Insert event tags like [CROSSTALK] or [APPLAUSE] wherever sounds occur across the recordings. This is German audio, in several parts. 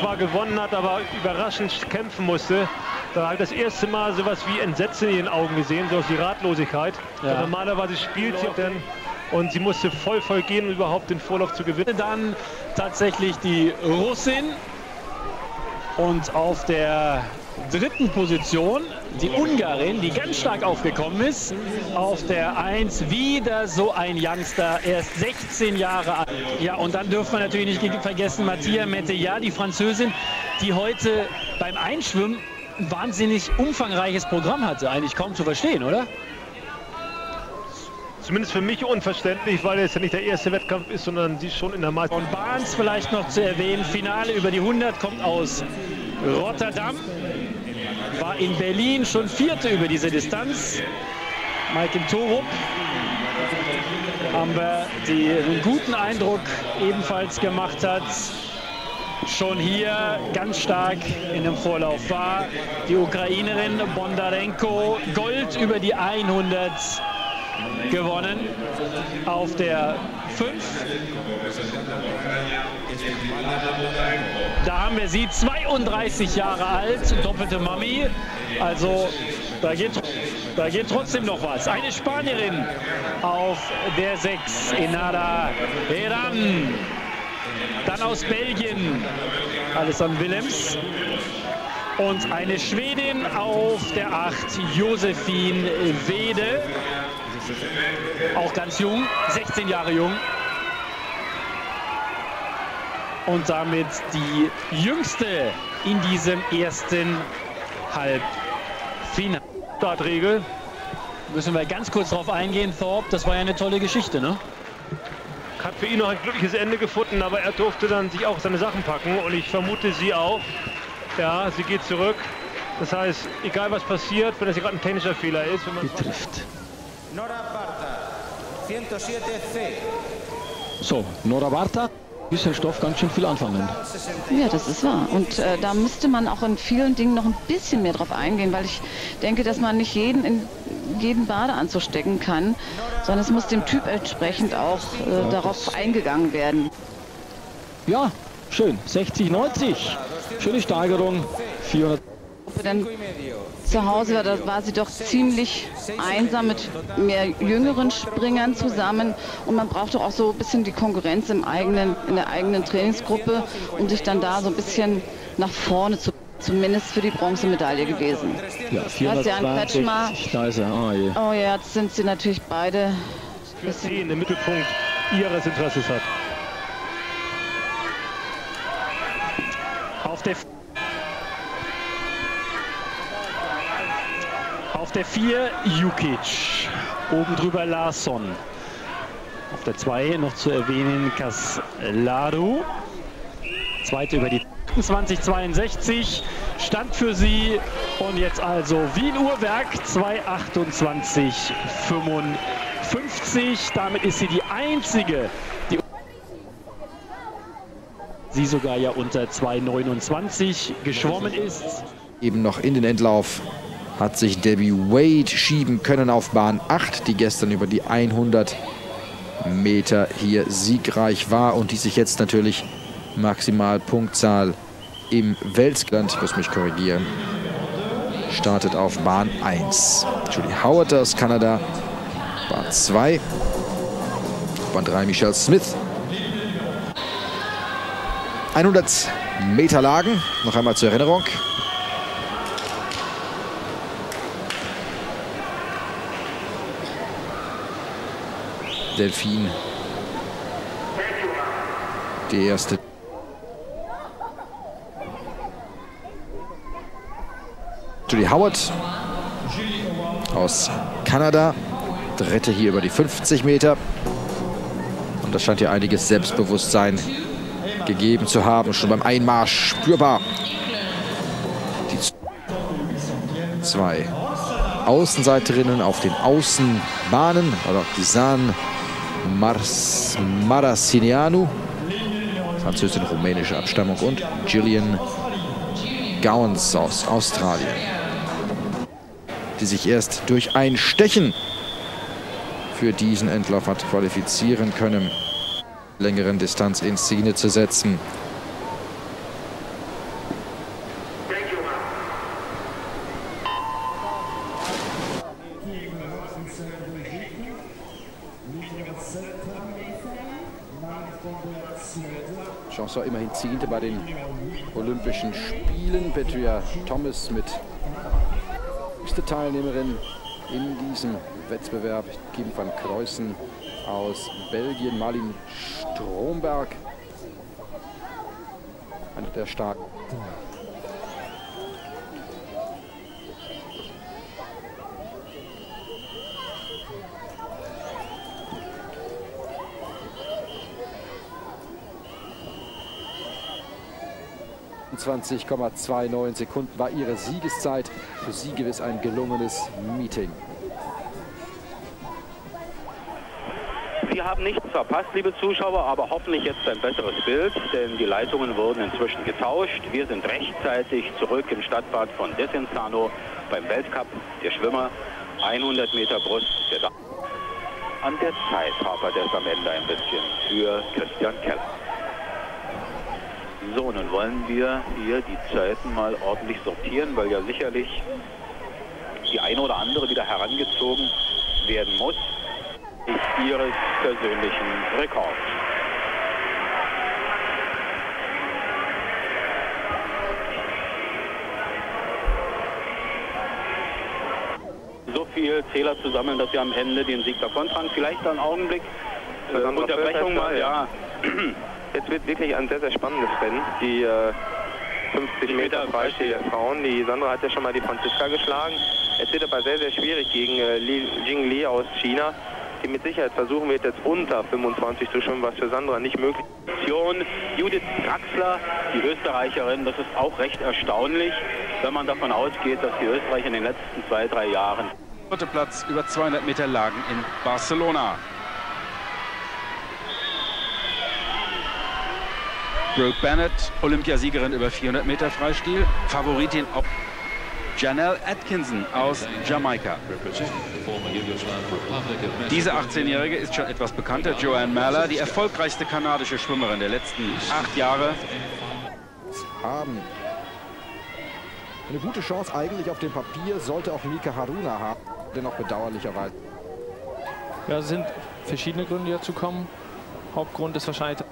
zwar gewonnen hat, aber überraschend kämpfen musste. Da habe ich das erste Mal sowas wie Entsetzen in ihren Augen gesehen, so aus die Ratlosigkeit. Ja. Normalerweise spielt sie dann und sie musste voll voll gehen, um überhaupt den Vorlauf zu gewinnen. Dann tatsächlich die Russin und auf der dritten Position die Ungarin, die ganz stark aufgekommen ist. Auf der 1 wieder so ein Youngster, erst 16 Jahre alt. Ja, und dann dürfen wir natürlich nicht vergessen, Mattia Metteja, die Französin, die heute beim Einschwimmen ein wahnsinnig umfangreiches Programm hatte. Eigentlich kaum zu verstehen, oder? Zumindest für mich unverständlich, weil es ja nicht der erste Wettkampf ist, sondern sie schon in der Meisterschaft. Und Barnes vielleicht noch zu erwähnen, Finale über die 100 kommt aus Rotterdam. War in Berlin schon Vierte über diese Distanz. Mike Torup haben wir die einen guten Eindruck ebenfalls gemacht hat. Schon hier ganz stark in dem Vorlauf war die Ukrainerin Bondarenko Gold über die 100 gewonnen auf der 5. Da haben wir sie, 32 Jahre alt, doppelte Mami. Also da geht, da geht trotzdem noch was. Eine Spanierin auf der 6, Enada Heran. Dann aus Belgien, Alessandro Willems. Und eine Schwedin auf der 8, Josephine Wede. Auch ganz jung, 16 Jahre jung. Und damit die jüngste in diesem ersten Halbfinale. Startregel. Müssen wir ganz kurz darauf eingehen, Thorpe. Das war ja eine tolle Geschichte, ne? Hat für ihn noch ein glückliches Ende gefunden, aber er durfte dann sich auch seine Sachen packen. Und ich vermute sie auch. Ja, sie geht zurück. Das heißt, egal was passiert, wenn das hier gerade ein technischer Fehler ist, wenn man betrifft. Nora Barta, 107C. So, Nora Barta, bisschen Stoff ganz schön viel anfangen. Ja, das ist wahr. Und äh, da müsste man auch in vielen Dingen noch ein bisschen mehr drauf eingehen, weil ich denke, dass man nicht jeden in jeden Badeanzug stecken kann, sondern es muss dem Typ entsprechend auch äh, ja, darauf eingegangen werden. Ja, schön. 60, 90. Schöne Steigerung. 400 dann zu Hause war, war sie doch ziemlich einsam mit mehr jüngeren Springern zusammen und man braucht doch auch so ein bisschen die Konkurrenz im eigenen, in der eigenen Trainingsgruppe, um sich dann da so ein bisschen nach vorne zu zumindest für die Bronzemedaille gewesen. Ja, 462 Scheiße. Oh, je. oh ja, jetzt sind sie natürlich beide für sie im Mittelpunkt ihres Interesses hat. Auf der Auf der 4 Jukic. Oben drüber Larsson. Auf der 2 noch zu erwähnen Kaslaru. Zweite über die 2062 stand für sie und jetzt also Wien Uhrwerk 228,55. Damit ist sie die einzige, die sie sogar ja unter 2,29 geschwommen ist. Eben noch in den Endlauf hat sich Debbie Wade schieben können auf Bahn 8, die gestern über die 100 Meter hier siegreich war und die sich jetzt natürlich Maximalpunktzahl im Weltland, ich muss mich korrigieren, startet auf Bahn 1. Julie Howard aus Kanada, Bahn 2, Bahn 3 Michelle Smith. 100 Meter Lagen, noch einmal zur Erinnerung. Delfin. Die erste. Julie Howard aus Kanada. Dritte hier über die 50 Meter. Und das scheint hier einiges Selbstbewusstsein gegeben zu haben. Schon beim Einmarsch spürbar. Die zwei Außenseiterinnen auf den Außenbahnen. Oder die sahen Mars Marasinianu, französisch-rumänische Abstammung und Gillian Gowans aus Australien, die sich erst durch ein Stechen für diesen Endlauf hat qualifizieren können, längeren Distanz in Szene zu setzen. Chance war immerhin Zehnte bei den Olympischen Spielen. Petria Thomas mit höchste Teilnehmerin in diesem Wettbewerb. Kim van Kreuzen aus Belgien, Marlin Stromberg, einer der starken. 28,29 Sekunden war ihre Siegeszeit. Für sie gewiss ein gelungenes Meeting. Sie haben nichts verpasst, liebe Zuschauer, aber hoffentlich jetzt ein besseres Bild, denn die Leitungen wurden inzwischen getauscht. Wir sind rechtzeitig zurück im Stadtbad von Desenzano beim Weltcup der Schwimmer. 100 Meter Brust. Der An der Zeit hapert es am Ende ein bisschen für Christian Keller. So, nun wollen wir hier die Zeiten mal ordentlich sortieren, weil ja sicherlich die eine oder andere wieder herangezogen werden muss. Ist ihres persönlichen Rekords. So viel Zähler zu sammeln, dass wir am Ende den Sieg davontragen. Vielleicht einen Augenblick äh, Unterbrechung mal, ja. [CLEARS THROAT] Jetzt wird wirklich ein sehr, sehr spannendes Rennen. Die äh, 50 Meter Freistil der Frauen. Die Sandra hat ja schon mal die Franziska geschlagen. Es wird aber sehr, sehr schwierig gegen äh, Li, Jing Li aus China, die mit Sicherheit versuchen wird, jetzt unter 25 zu schwimmen, was für Sandra nicht möglich ist. Judith Draxler, die Österreicherin, das ist auch recht erstaunlich, wenn man davon ausgeht, dass die Österreicher in den letzten zwei, drei Jahren... Dritter Platz über 200 Meter Lagen in Barcelona. Brooke Bennett, Olympiasiegerin über 400 Meter Freistil. Favoritin ob Janelle Atkinson aus Jamaika. Diese 18-Jährige ist schon etwas bekannter, Joanne Maller, die erfolgreichste kanadische Schwimmerin der letzten acht Jahre. Haben eine gute Chance eigentlich auf dem Papier, sollte auch Mika Haruna haben, dennoch bedauerlicherweise. Ja, es sind verschiedene Gründe, die dazu kommen. Hauptgrund ist wahrscheinlich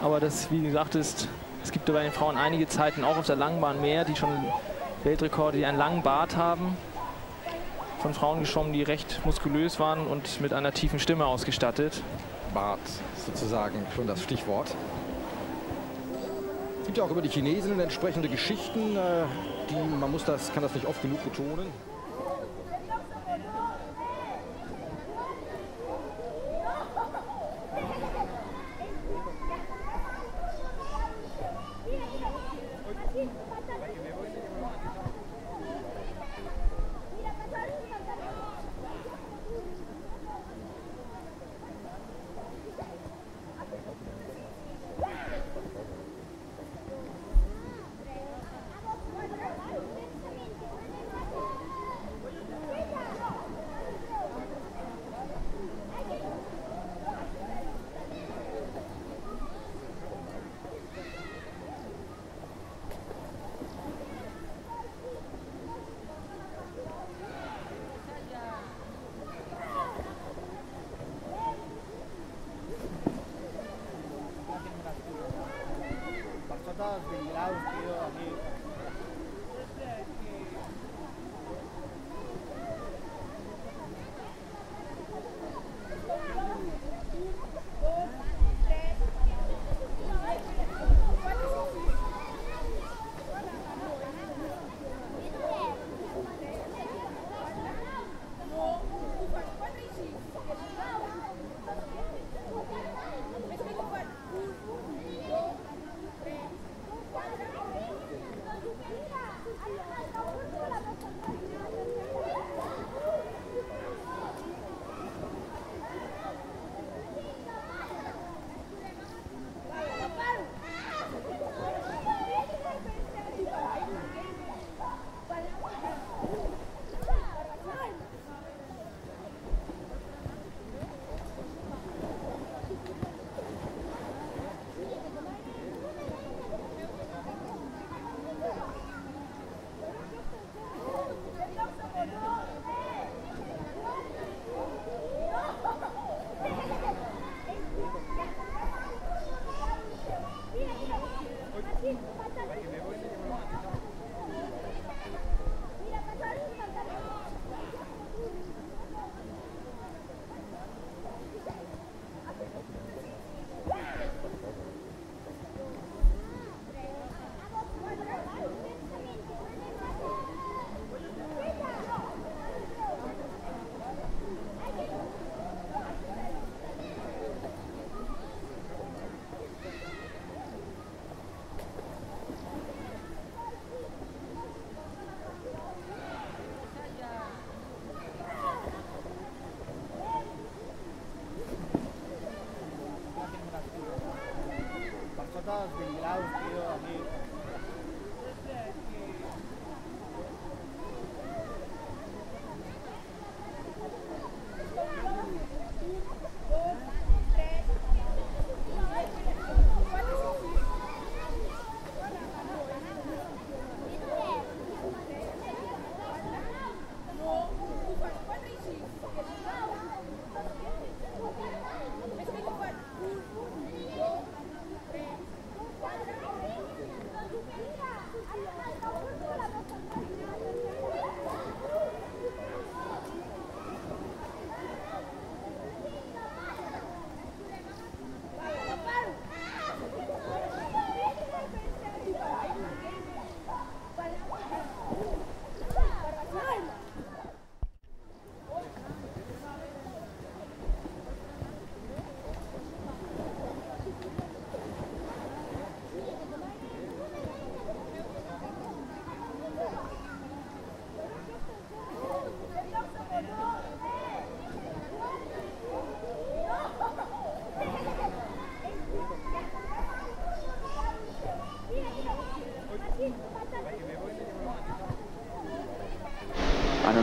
aber das, wie gesagt, ist, es gibt bei den Frauen einige Zeiten auch auf der Langbahn mehr, die schon Weltrekorde, die einen langen Bart haben. Von Frauen geschwommen, die recht muskulös waren und mit einer tiefen Stimme ausgestattet. Bart sozusagen schon das Stichwort. Es gibt ja auch über die Chinesinnen entsprechende Geschichten, äh, die man muss das, kann das nicht oft genug betonen. grados centígrados.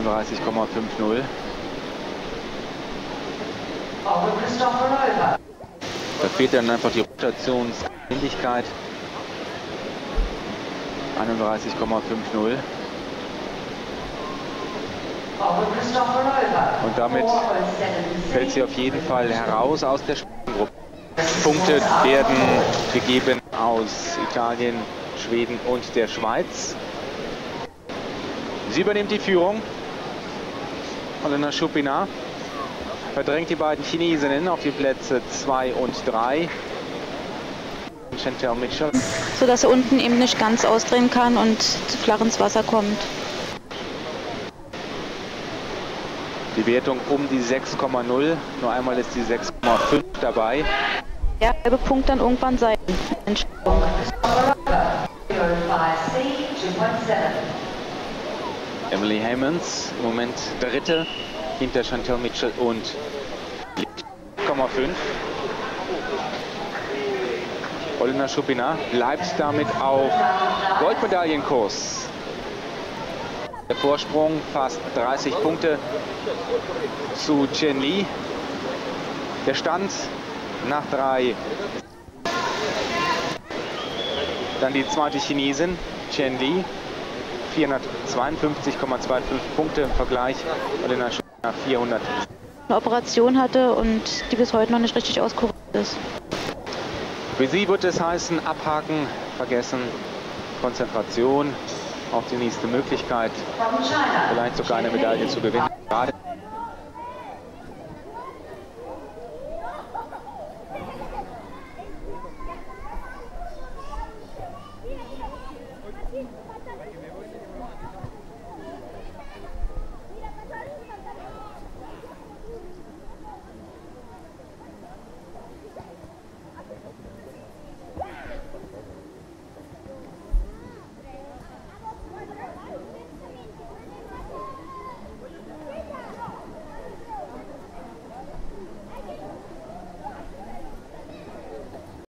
31,50. Da fehlt dann einfach die Rotationsgeschwindigkeit. 31,50. Und damit fällt sie auf jeden Fall heraus aus der Spielgruppe. Punkte werden gegeben aus Italien, Schweden und der Schweiz. Sie übernimmt die Führung. Helena Schupina verdrängt die beiden Chinesinnen auf die Plätze 2 und 3. Chantel Mitchell. So dass er unten eben nicht ganz ausdrehen kann und zu flach ins Wasser kommt. Die Wertung um die 6,0. Nur einmal ist die 6,5 dabei. Der halbe Punkt dann irgendwann sein. Entschuldigung. Emily Hammonds im Moment dritte hinter Chantal Mitchell und 0,5. Olina Schupina bleibt damit auf Goldmedaillenkurs. Der Vorsprung fast 30 Punkte zu Chen Li. Der Stand nach drei. Dann die zweite Chinesin, Chen Li, 452,25 Punkte im Vergleich und in der Schule 400. Eine Operation hatte und die bis heute noch nicht richtig auskuriert ist. Für sie wird es heißen, abhaken, vergessen, Konzentration auf die nächste Möglichkeit, vielleicht sogar eine Medaille zu gewinnen. Gerade Thank you.